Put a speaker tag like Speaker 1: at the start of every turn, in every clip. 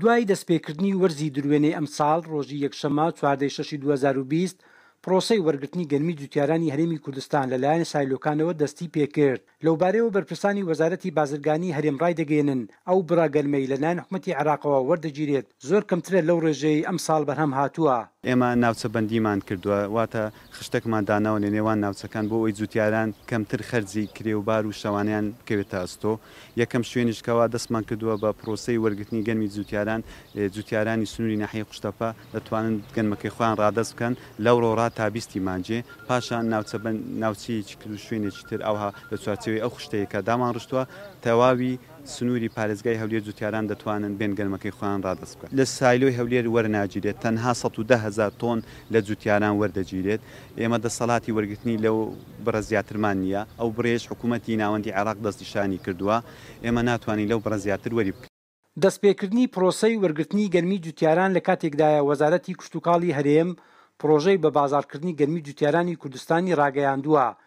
Speaker 1: دوای دەستپێکردنی وەرزی دروێنەی ئەمساڵ، ڕۆژی یەکشەممە چواردە شەشی دوو هەزار و بیست، پڕۆسەی وەرگرتنی گەنمی جوتیارانی هەرێمی کوردستان لەلایەن سایلۆکانەوە دەستیپێکرد، لەوبارەیەوە بەرپرسانی وەزارەتی بازرگانی هەرێم ڕایدەگەیەنن، ئەو بڕە گەنمەی لەلایەن حکومەتی عێراقەوە وەردەگیرێت، زۆر کەمترە لەو ڕێژەیەی ئەمساڵ بەرهەم هاتووە.
Speaker 2: ئێمە ناوچە بەندیمان کردووە، واتە خشتەکمان داناوە لە نێوان ناوچەکان بۆ ئەوەی جوتیاران کەمتر خەرجی کرێ و بار و شەوانەیان بکەوێتە ئەستۆ. یەکەم شوێنیش کەوا دەستمان کردووە بە پرۆسەی وەرگرتنی گەنمی جوتیاران، جوتیارانی سنووری ناحیەی قوشتەپە دەتوانن گەنمەکەی خۆیان ڕادەست بکەن لە ورۆڕا تا بیستی مانجێ، پاشان ناوچە بەند ناوچەیەکی تر و شوێنێکی تر ئاوها لە چوارچێوەی ئەو خشتەیە کە دامانڕشتووە تەواوی. سنوری پارێزگای هەولێر جوتیاران دەتوانن بێن گەنمەکەی خۆیان رادەست بکەن. لە سایلۆی هەولێر وەرناگیرێت، تەنها سەد و دە هەزار تۆن لە جوتیاران وەردەگیرێت، ئێمە دەسەڵاتی وەرگرتنی لەو بڕە زیاترمان نییە، ئەو بڕەیش حکومەتی ناوەندی عێراق دەستنیشانی کردووە، ئێمە ناتوانین لەو بڕە زیاتر وەری بکرێت.
Speaker 1: دەستپێکردنی پرۆسەی وەرگرتنی گەنمی جوتیاران لە کاتێکدایە وەزارەتی کشتوکاڵی هەرێم پرۆژەی بە بازاڕکردنی گەنمی جوتیارانی کوردستانی
Speaker 3: راگەیاندووە،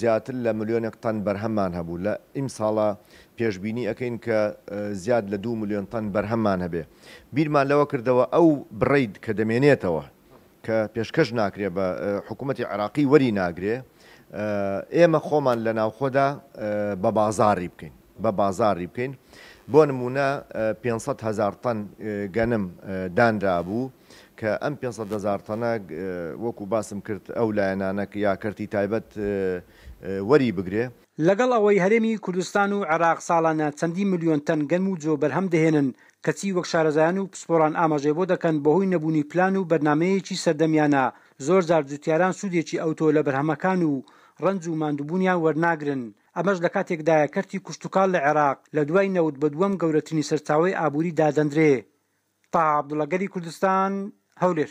Speaker 3: زیاتر لە ملیۆنێک تەن بەرهەممان هەبوو، لە ئیمساڵە پێشبینی ئەکەین کە زیاد لە دوو ملیۆن تەن بەرهەممان هەبێ. بیرمان لەوە کردەوە ئەو بڕەی کە دەمێنێتەوە کە پێشکەش ناکرێ بە حکوومەتی عێراقی وەری ناگرێ، ئێمە خۆمان لە ناوخۆدا بە بازاڕی بکەین. بە بازاڕی بکەین بۆ نموونە پێنج سەد هەزار تەن گەنم دانرابوو کە ئەم پێنج سەد هەزار تەنە وەکوو باسم کرد ئەو لایەنانە یا کەرتی تایبەت وەری بگرێ.
Speaker 1: لەگەڵ ئەوەی هەرێمی کوردستان و عێراق ساڵانە چەندین ملیۆن تەن گەنم و جۆ بەرهەم دەهێنن کەچی وەک شارەزایان و پسپۆڕان ئاماژەی بۆ دەکەن بەهۆی نەبوونی پلان و بەرنامەیەکی سەردەمیانە زۆر جار جوتیاران سوودێکی ئەوتۆ لە بەرهەمەکان و رەنج و ماندووبوونیان وەرناگرن ئەمەش لە کاتێکدایە کەرتی کوشتوکاڵ لە عێراق لە دوای نەوت بە دووەم گەورەترین سەرچاوەی ئابووری دادەندرێ. تاها عەبدوڵا گەلی کوردستان، هەولێر.